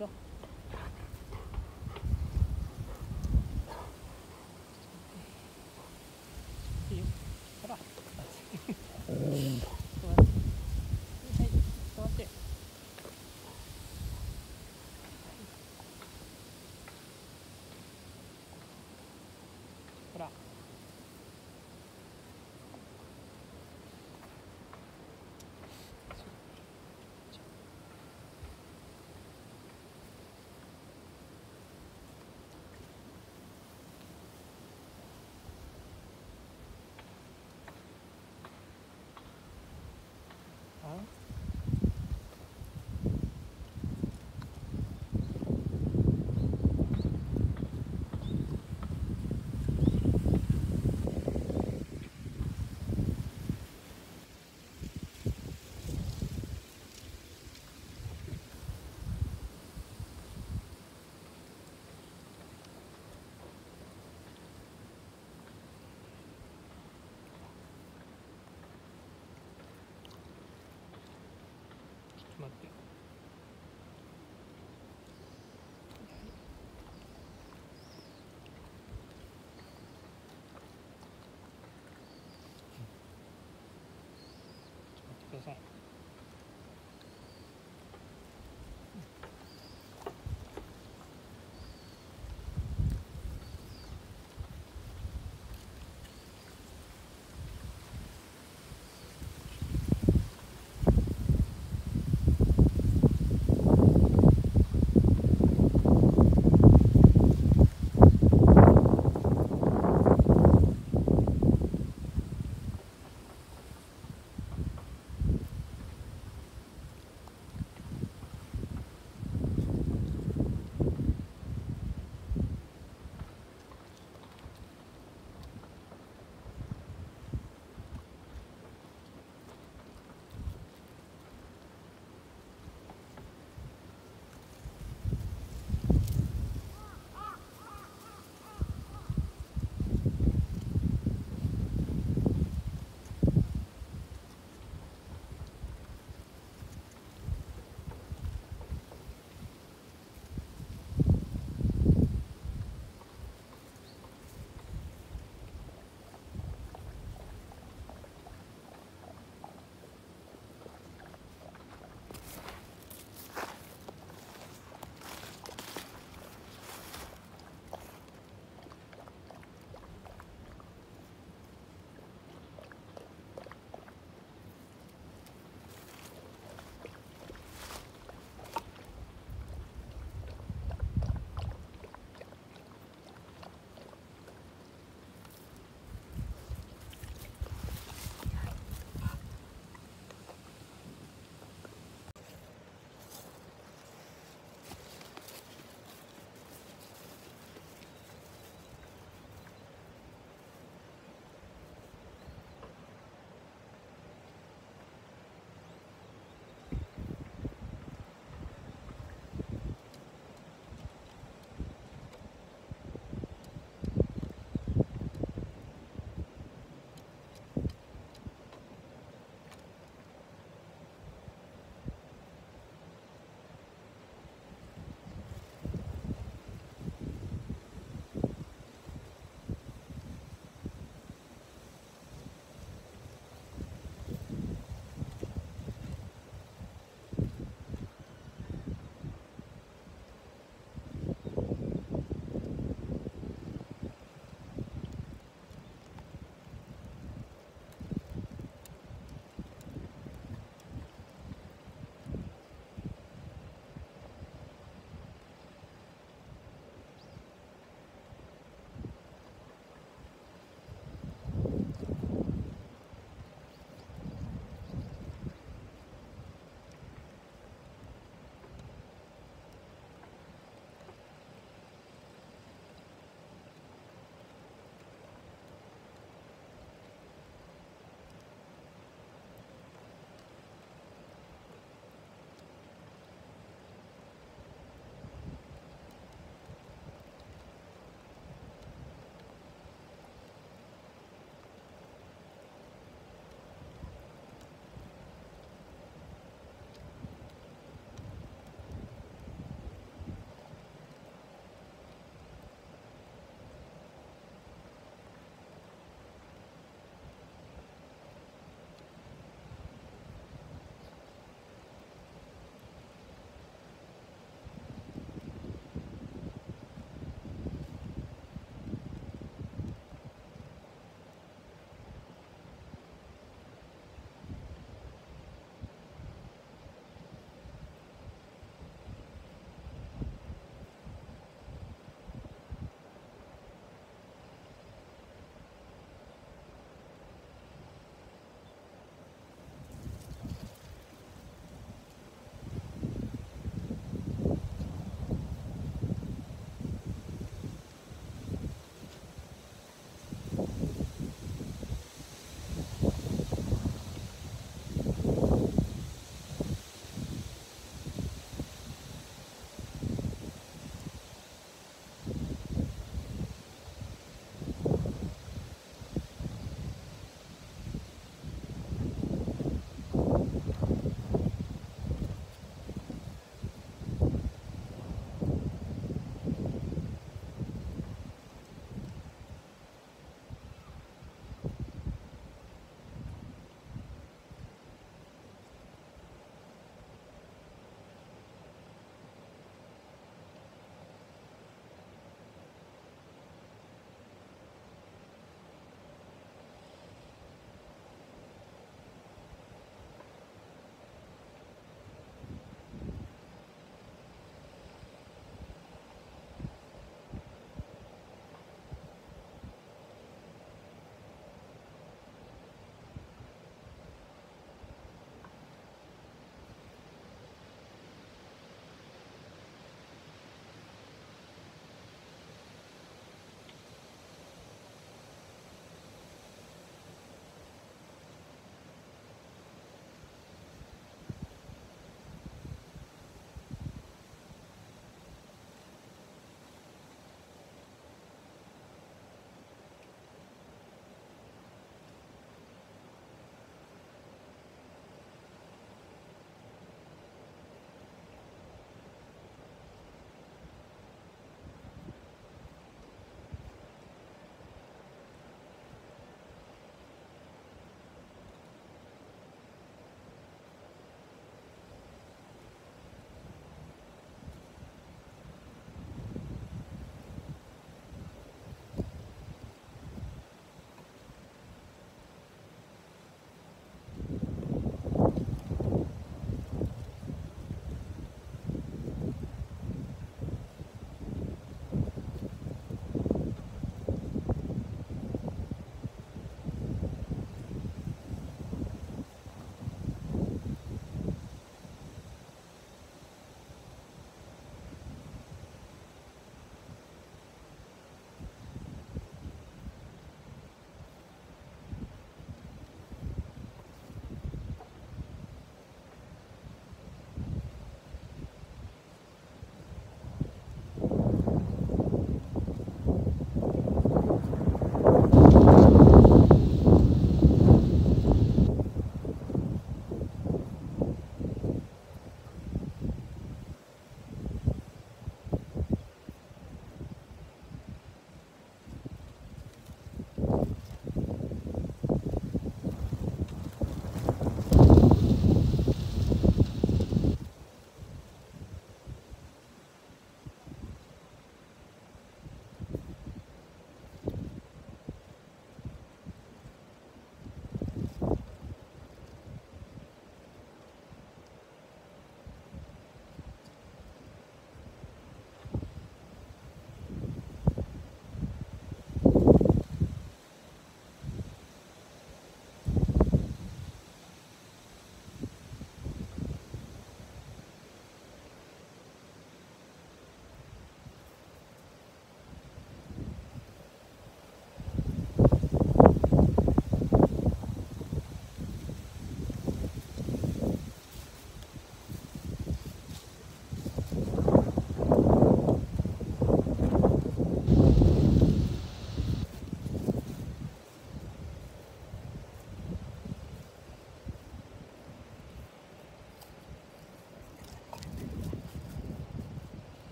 Eso. すみ。